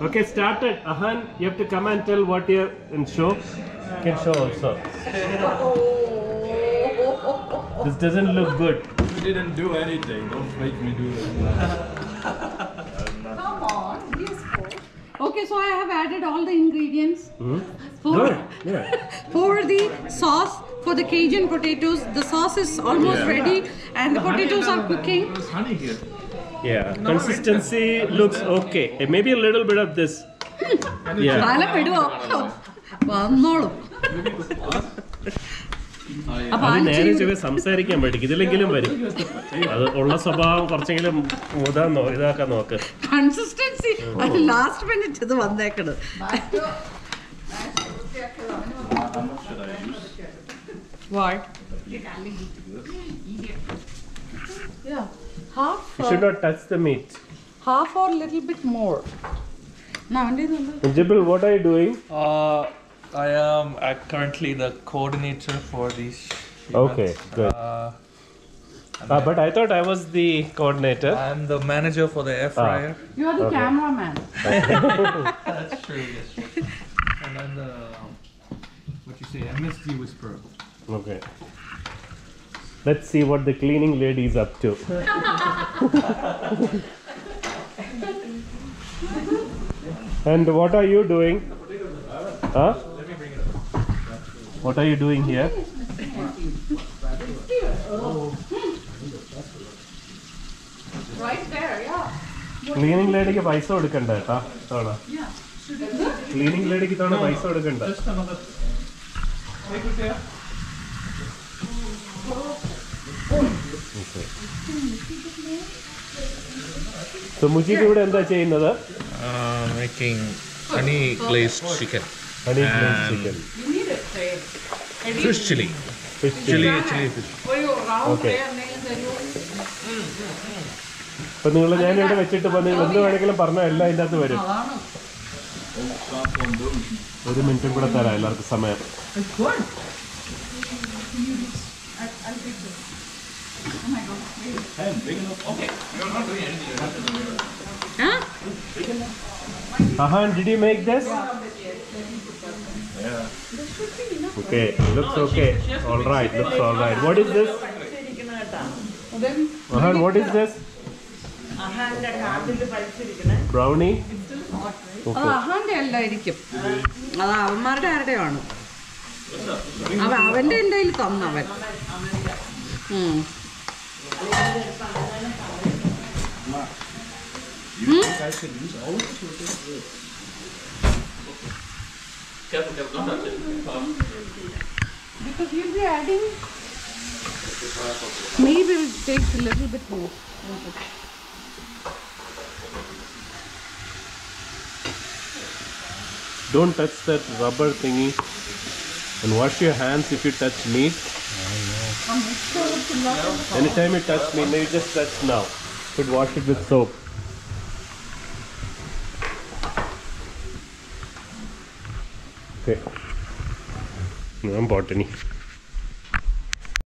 Okay, started. Ahan, you have to come and tell what you and show. You Can show also. This doesn't look good. You didn't do anything. Don't make me do it. Come on, yes, Okay, so I have added all the ingredients Hmm? for, Good. Yeah. for the sauce for the Cajun potatoes. The sauce is almost ready and the potatoes are cooking. There's honey here. Yeah. Consistency looks okay. Eh, Maybe a little bit of this. Yeah. കാലം വന്നോളും അപ്പൊ അത് നേരെ ചെറിയ സംസാരിക്കാൻ പറ്റും ഇതിലെങ്കിലും വരും അത് ഉള്ള സ്വഭാവം കുറച്ചെങ്കിലും മുതാ ഇതാക്കാൻ നോക്ക് കൺസിസ്റ്റൻസി ലാസ്റ്റ് മിനിറ്റ് ഇത് വന്നേക്കണത് What? Yeah, half, You should uh, not touch the meat. half or a little bit more. Now, Jibril, what are you doing? Uh, I am uh, currently the coordinator for these. Okay, good. Uh, Ah, but I thought I was the coordinator. I'm the manager for the air fryer. you are the Okay. cameraman. That's true. Yes. And then the what you say, MSG whisperer. Okay. Let's see what the cleaning lady is up to. and what are you doing? Huh? What are you doing here? Right there, yeah. Cleaning ലേഡിക്ക് പൈസ കൊടുക്കണ്ട കേട്ടാ തവണ cleaning ലേഡിക്ക് തവണ പൈസ കൊടുക്കണ്ട സുമുജിക്ക് ഇവിടെ എന്താ ചെയ്യുന്നത്? Making honey glazed chicken honey glazed chicken fish chilli fish chilli chilli fish okay അപ്പൊ നിങ്ങൾ ഞാൻ ഇവിടെ വെച്ചിട്ട് നിങ്ങൾ എന്ത് വേണമെങ്കിലും പറഞ്ഞാൽ എല്ലാം അതിന്റെ അകത്ത് വരും. ഒരു മിനിറ്റും കൂടെ തരാം എല്ലാവർക്കും സമയം. Huh? Uh-huh, did you make this? Yeah. Okay, looks okay. All right, looks all right. What is this? Uh-huh, what is this? Brownie? അത് അഹാന്റെ അല്ലായിരിക്കും അത് അവന്മാരുടെ ആരുടെ ആണ് അവ തന്നവൻ Hmm. Careful, careful, don't touch it. Because you'll be adding. Maybe it takes a little bit more. Don't touch that rubber thingy and wash your hands if you touch meat. Anytime it touch me, maybe just touch now. Could wash it with soap. Okay. No, botany.